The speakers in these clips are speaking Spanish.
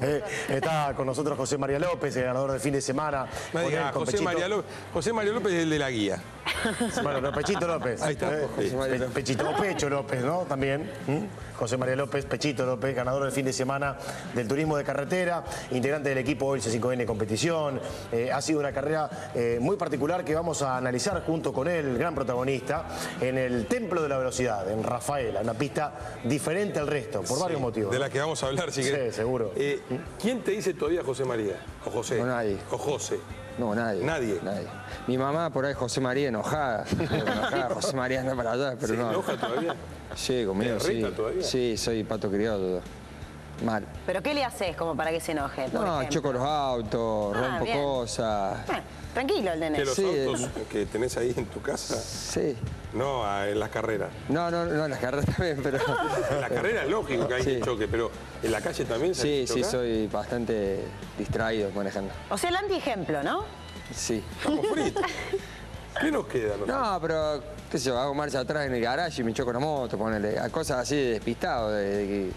Eh, está con nosotros José María López, el ganador del fin de semana. Me Con diga, él, con José, Pechito. María López, José María López es el de la guía. Bueno, pero Pechito López. Ahí está, Eh, José María Pe- Pechito o Pecho López, ¿no? También. José María López, Pechito López, ganador del fin de semana del turismo de carretera, integrante del equipo hoy C5N Competición. Eh, ha sido una carrera eh, muy particular que vamos a analizar junto con él, el gran protagonista, en el Templo de la Velocidad, en Rafaela, una pista diferente al resto, por varios motivos. De la que vamos a hablar, si Sí, querés. seguro. Eh, ¿Quién te dice todavía José María? ¿O José? No, nadie. ¿O José? No, nadie. Nadie. Mi mamá por ahí José María enojada. enojada José María anda para allá, pero ¿Se no. enoja todavía? Sí, conmigo, ¿Te sí. todavía? Sí, soy pato criado. Mal. ¿Pero qué le haces como para que se enoje? por No, ejemplo? choco los autos, Ah, rompo bien. cosas. Bueno, tranquilo el nene. ¿Que los Sí, autos que tenés ahí en tu casa? Sí. No, ah, en las carreras. No, no, no, en las carreras también, pero. En la carrera es lógico que hay Sí. que choque, pero en la calle también se Sí, sí, soy bastante distraído manejando. O sea, el antiejemplo, ¿no? Sí. Estamos fritos. ¿Qué nos queda? nosotros? No, pero, qué sé yo, hago marcha atrás en el garage y me choco una moto, ponele. A cosas así de despistado, de, de que-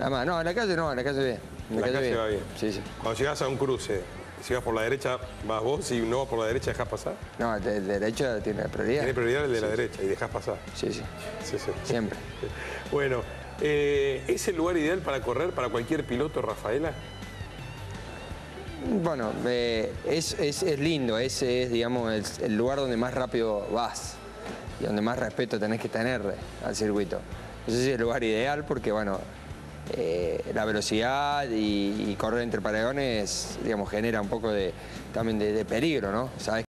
Nada más. No, en la calle no, en la calle bien. En la calle va bien. Sí, sí. Cuando llegas a un cruce, si vas por la derecha, vas vos, y no vas por la derecha, dejas pasar. No, el de, derecha tiene prioridad. Tiene prioridad el de la derecha y dejas pasar. Sí, sí, Sí, sí. siempre. Bueno, eh, ¿es el lugar ideal para correr para cualquier piloto, Rafaela? Bueno, eh, es, es- es lindo, ese es, digamos, el, el lugar donde más rápido vas y donde más respeto tenés que tener al circuito. Ese es el lugar ideal porque, bueno, eh, la velocidad y, y correr entre paredones, digamos, genera un poco de, también de, de peligro, ¿no? Sabés